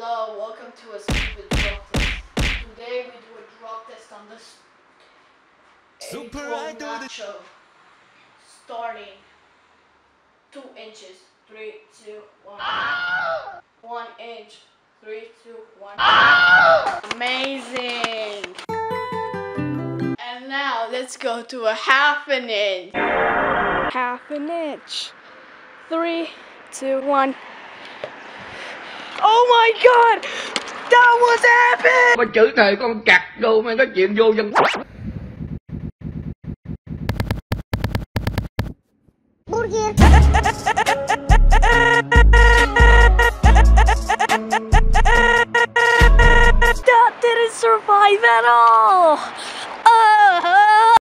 Hello, welcome to a stupid drop test. Today we do a drop test on this Super April Idol. nacho. Starting two inches. Three, two, one. One inch. Three, two, one. Amazing. And now let's go to a half an inch. Half an inch. Three, two, one. my god! That was epic! Mà chữ thề con cặt đồ mày nói chuyện vô dân That didn't survive at all!